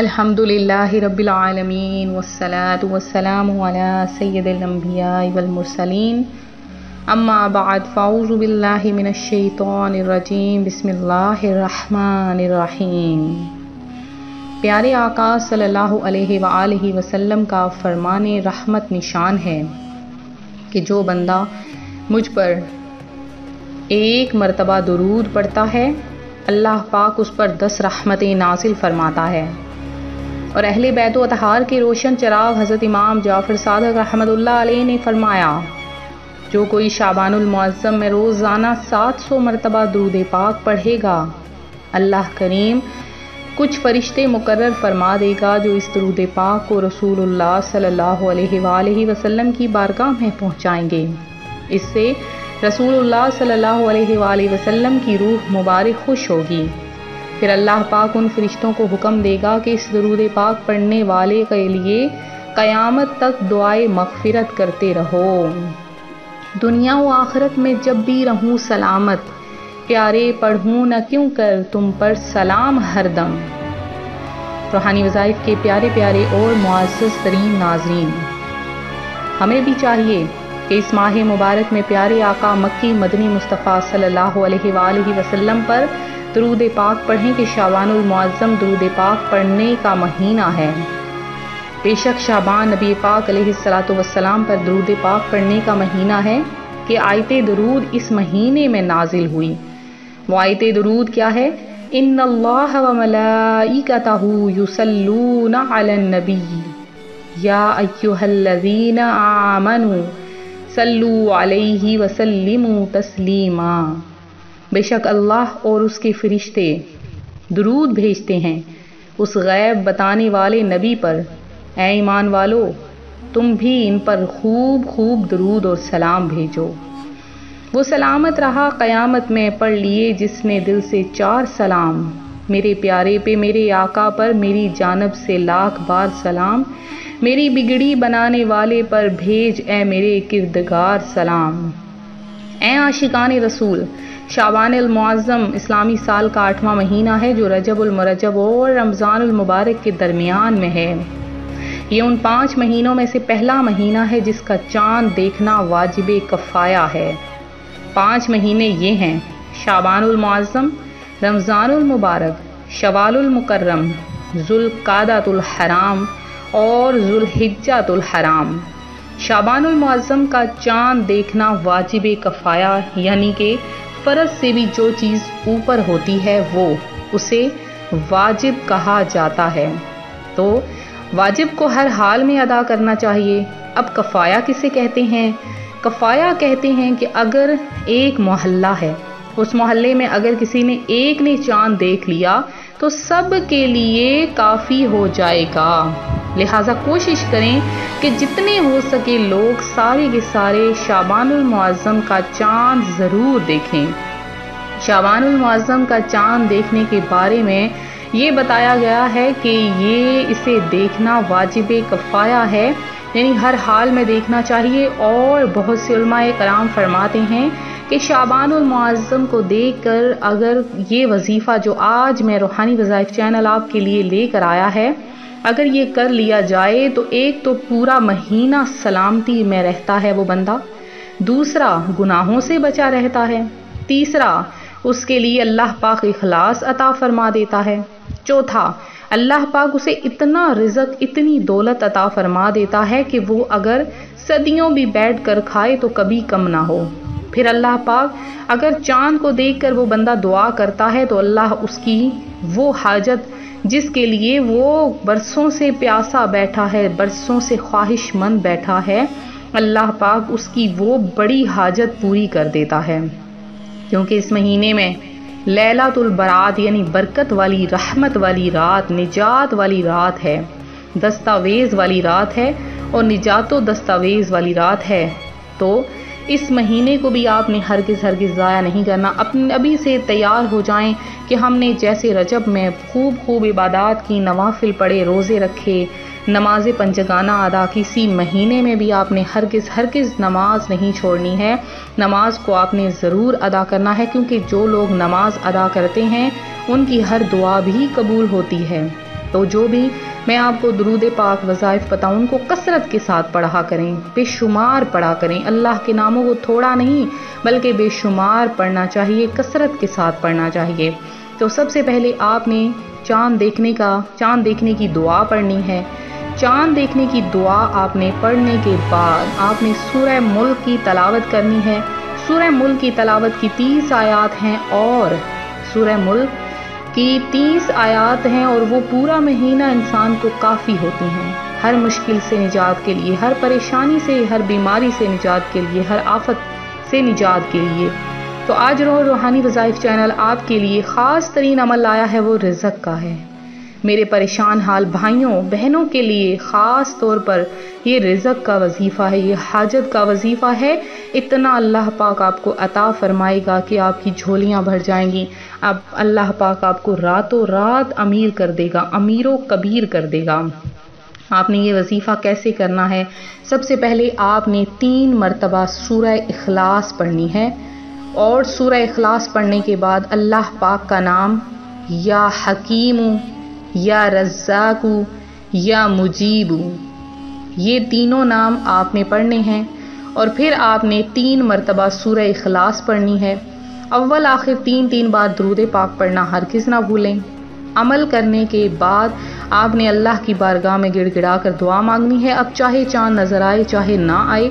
अल्हम्दुलिल्लाहि रब्बिल आलमीन वस्सलातु वस्सलामु अला सय्यिदिल अंबिया वल मुरसलीन अम्मा बाद फ़ाऊज़ु बिल्लाहि मिनश शैतानिर रजीम बिस्मिल्लाहिर प्यारे आका सल्लल्लाहु अलैहि वआलिहि वसल्लम का फरमान रहमत निशान है कि जो बंदा मुझ पर एक मर्तबा दुरूद पढ़ता है, अल्लाह पाक उस पर दस रहमतें नासिल फरमाता है। और अहले बैत अतहार के रोशन चराग हज़रत इमाम जाफ़र सादक रहमतुल्लाह अलैह ने फरमाया, जो कोई शाबानुलमज़म में रोज़ाना सात सौ मरतबा दूद पाक पढ़ेगा, अल्लाह करीम कुछ फरिश्ते मुकर्र फरमा देगा जो इस दरूद पाक को सल्लल्लाहु अलैहि वसल्लम की बारगाह में पहुंचाएँगे। इससे सल्लल्लाहु अलैहि वसल्लम की रूह मुबारक खुश होगी। फिर अल्लाह पाक उन फरिश्तों को हुक्म देगा कि इस दरूद पाक पढ़ने वाले के लिए क़यामत तक दुआए मगफिरत करते रहो। दुनिया व आखरत में जब भी रहूँ सलामत। प्यारे, पढ़ूं न क्यों कर तुम पर सलाम हरदम। रूहानी वज़ाइफ के प्यारे प्यारे और मुआज़ तरीन नाजरीन, हमें भी चाहिए कि इस माह मुबारक में प्यारे आका मक्की मदनी मुस्तफ़ा सल्लल्लाहु अलैहि वसल्लम पर दरूद पाक पढ़ें कि शाबानुलमज़म दरूद पाक पढ़ने का महीना है। बेशक शाबान नबी पाक वसलाम पर दरूद पाक पढ़ने का महीना है कि आयत दरूद इस महीने में नाजिल हुई। वो आयत दरूद क्या है? इन नबी। या आमनु सल्लु अलैहि वसल्लिमु तस्लीमा। बेशक अल्लाह और उसके फरिश्ते दरूद भेजते हैं उस गैब बताने वाले नबी पर। ए ईमान वालो, तुम भी इन पर खूब खूब दरूद और सलाम भेजो। वो सलामत रहा क़यामत में पढ़ लिए जिसने दिल से चार सलाम, मेरे प्यारे पे, मेरे आका पर, मेरी जानब से लाख बार सलाम, मेरी बिगड़ी बनाने वाले पर भेज ए मेरे किरदगार सलाम। ए आशिकान रसूल। शाबान मुआज़म इस्लामी साल का आठवां महीना है जो रजबुलमरजब और रमज़ान मुबारक के दरमियान में है। ये उन पाँच महीनों में से पहला महीना है जिसका चाँद देखना वाजिब कफ़ाया है। पाँच महीने ये हैं। शाबानमज़म रमज़ानमबारक शवालमकरम जुल्कादातुलहराम और जुल्हिज्जातुलहराम शाबानमज़म का चाँद देखना वाजिब कफ़ाया, यानी कि फ़र्ज़ से भी जो चीज़ ऊपर होती है वो, उसे वाजिब कहा जाता है। तो वाजिब को हर हाल में अदा करना चाहिए। अब कफ़ाया किसे कहते हैं? कफ़ाया कहते हैं कि अगर एक मोहल्ला है, उस मोहल्ले में अगर किसी ने एक ने चाँद देख लिया तो सब के लिए काफ़ी हो जाएगा। लिहाजा कोशिश करें कि जितने हो सके लोग सारे के सारे शाबानुलमज़म का चाँद ज़रूर देखें। शाबानुलमज़म का चाँद देखने के बारे में ये बताया गया है कि ये इसे देखना वाजिब कफ़ाया है, यानी हर हाल में देखना चाहिए और बहुत से कराम फरमाते हैं कि शाबानुलमज़म को देख कर अगर ये वजीफ़ा जो आज मैं रूहानी वज़ाइफ चैनल आपके लिए लेकर आया है अगर ये कर लिया जाए तो एक तो पूरा महीना सलामती में रहता है वो बंदा। दूसरा, गुनाहों से बचा रहता है। तीसरा, उसके लिए अल्लाह पाक इखलास अता फरमा देता है। चौथा, अल्लाह पाक उसे इतना रिजक, इतनी दौलत अता फरमा देता है कि वो अगर सदियों भी बैठ कर खाए तो कभी कम ना हो। फिर अल्लाह पाक, अगर चाँद को देखकर वो बंदा दुआ करता है तो अल्लाह उसकी वो हाजत जिसके लिए वो बरसों से प्यासा बैठा है, बरसों से ख्वाहिशमंद बैठा है, अल्लाह पाक उसकी वो बड़ी हाजत पूरी कर देता है। क्योंकि इस महीने में लैलातुल बरात, यानी बरकत वाली, रहमत वाली रात, निजात वाली रात है, दस्तावेज़ वाली रात है, और निजातो दस्तावेज़ वाली रात है तो इस महीने को भी आपने हरगिज़ हरगिज़ ज़ाया नहीं करना। अपने अभी से तैयार हो जाएँ कि हमने जैसे रजब में खूब खूब इबादत की, नवाफिल पढ़े रोज़े रखे, नमाज़ पंचगाना अदा किसी महीने में भी आपने हरगिज़ हरगिज़ नमाज़ नहीं छोड़नी है। नमाज़ को आपने ज़रूर अदा करना है, क्योंकि जो लोग नमाज़ अदा करते हैं, उनकी हर दुआ भी कबूल होती है। तो जो भी मैं आपको दरूद पाक वज़ाइफ बताऊँ, उनको कसरत के साथ पढ़ा करें, बेशुमार पढ़ा करें। अल्लाह के नामों को थोड़ा नहीं, बल्कि बेशुमार पढ़ना चाहिए, कसरत के साथ पढ़ना चाहिए। तो सबसे पहले आपने चाँद देखने का, चाँद देखने की दुआ पढ़नी है। चाँद देखने की दुआ आपने पढ़ने के बाद आपने सूरह मुल्क की तलावत करनी है। सूरह मुल्क की तलावत की तीस आयात हैं और सूरह मुल्क की तीस आयात हैं और वो पूरा महीना इंसान को काफ़ी होती हैं। हर मुश्किल से निजात के लिए, हर परेशानी से, हर बीमारी से निजात के लिए, हर आफत से निजात के लिए। तो आज रो रूहानी वज़ाइफ चैनल आपके लिए ख़ास तरीन अमल लाया है, वो रिजक का है। मेरे परेशान हाल भाइयों, बहनों के लिए ख़ास तौर पर ये रिजक का वजीफ़ा है, ये हाजत का वजीफ़ा है। इतना अल्लाह पाक आपको अता फरमाएगा कि आपकी झोलियाँ भर जाएँगी। अब अल्लाह पाक आपको रातों रात अमीर कर देगा, अमीरों कबीर कर देगा। आपने ये वजीफ़ा कैसे करना है? सबसे पहले आपने तीन मरतबा सूरह अखलास पढ़नी है और सूरह अखलास पढ़ने के बाद अल्लाह पाक का नाम या हकीम या रज़ाकू या मुजीबू। ये तीनों नाम आपने पढ़ने हैं और फिर आपने तीन मरतबा सूरह इखलास पढ़नी है। अव्वल, आखिर तीन तीन बार दरूद पाक पढ़ना हर किस ना भूलें। अमल करने के बाद आपने अल्लाह की बारगाह में गिड़गिड़ा कर दुआ मांगनी है। अब चाहे चाँद नज़र आए, चाहे ना आए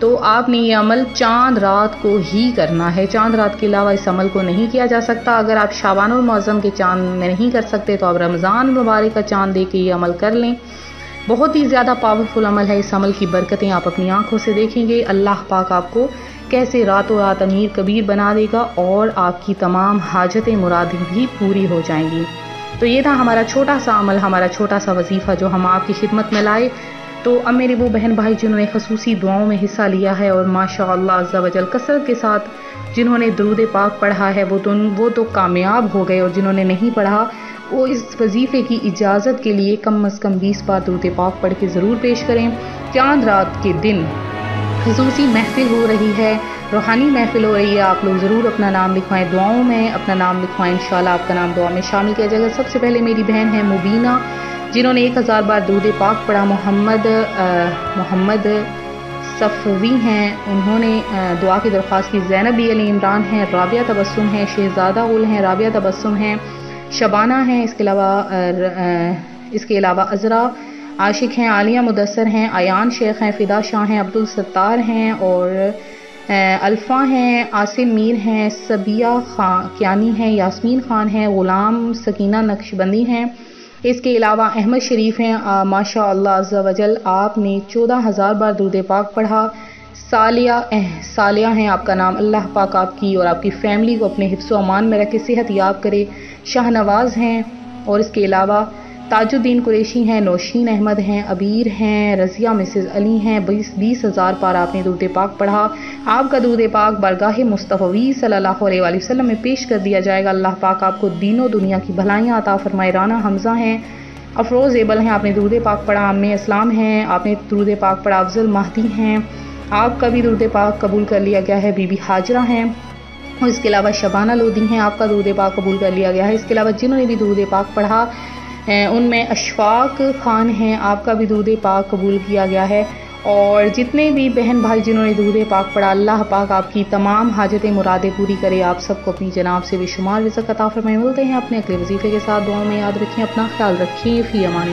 तो आपने ये अमल चाँद रात को ही करना है। चाँद रात के अलावा इस अमल को नहीं किया जा सकता। अगर आप शाबान और मौज़म के चाँद में नहीं कर सकते तो आप रमज़ान मुबारक का चाँद दे के ये अमल कर लें। बहुत ही ज़्यादा पावरफुल अमल है। इस अमल की बरकतें आप अपनी आँखों से देखेंगे। अल्लाह पाक आपको कैसे रातों रात अमीर कबीर बना देगा और आपकी तमाम हाजतें मुरादी भी पूरी हो जाएँगी। तो ये था हमारा छोटा सा अमल, हमारा छोटा सा वजीफ़ा जो हम आपकी खिदमत में लाए। तो अब मेरे वो बहन भाई जिन्होंने खसूसी दुआओं में हिस्सा लिया है और माशा वजल कसरत के साथ जिन्होंने दरूद पाक पढ़ा है, वो तो वो तो कामयाब हो गए और जिन्होंने नहीं पढ़ा, वो इस वजीफ़े की इजाज़त के लिए कम अज़ कम बीस बार दरूद पाक पढ़ के ज़रूर पेश करें। चाँद रात के दिन खसूसी महफिल हो रही है रूहानी महफिल हो रही है। आप लोग ज़रूर अपना नाम लिखवाएँ दुआओं में। अपना नाम लिखवाएँ इन आपका नाम दुआ में शामिल किया जाएगा। सबसे पहले मेरी बहन है मुबीना, जिन्होंने एक हज़ार बार दूध पाक पढ़ा। मोहम्मद मोहम्मद सफ़वी हैं। उन्होंने दुआ की दरख्वास्त की। जैनब अली इमरान हैं। राबिया तबस्सुम हैं। शहज़ादा उल हैं। राबिया तबस्सुम हैं। शबाना हैं। इसके अलावा इसके अलावा अज़रा, आशिक हैं। आलिया मुदसर हैं। आयान शेख हैं। फ़िदा शाह हैं। अब्दुल सत्तार हैं। और अल्फ़ा हैं आसिम मीर हैं सबिया खान क्यानी हैं यासमीन ख़ान हैं ग़ुलाम सकीना नक्शबंदी हैं। इसके अलावा अहमद शरीफ हैं माशा वजल आपने चौदह हज़ार बार दूध पाक पढ़ा। सालिया एह, सालिया हैं आपका नाम अल्लाह पाक आपकी और आपकी फ़ैमिली को अपने हिफ्स अमान में रखे सेहत याब करे। शाहनवाज़ हैं और इसके अलावा ताजुद्दीन कुरेशी हैं, नौशीन अहमद हैं, अबीर हैं, रज़िया मिसेस अली हैं, बीस बीस हज़ार पार आपने दूध पाक पढ़ा। आपका दूध पाक बरगाह मुस्तफ़ी सल्लल्लाहु अलैहि वसल्लम में पेश कर दिया जाएगा। अल्लाह पाक आपको दीनों दुनिया की भलाइयाँ अता फरमाए। राना हमज़ा हैं, अफरोज़ एबल हैं, आपने दूध पाक पढ़ा। अम इस्लाम हैं, आपने दूध पाक पढ़ा। अफजल महदी हैं, आपका भी दूध पाक कबूल कर लिया गया है। बीबी हाजरा हैं, और इसके अलावा शबाना लोदी हैं, आपका दूध पाक कबूल कर लिया गया है। इसके अलावा जिन्होंने भी दूध पाक पढ़ा उनमें अशफाक ख़ान हैं, आपका भी दूध पाक कबूल किया गया है। और जितने भी बहन भाई जिन्होंने दूध पाक पढ़ा, अल्लाह पाक आपकी तमाम हाजतें मुरादें पूरी करे। आप सबको अपनी जनाब से बेशुमार रिजक अता में मिलते हैं अपने अगले वजीफ़े के साथ। दुआ में याद रखें, अपना ख्याल रखिए फ़ी अमान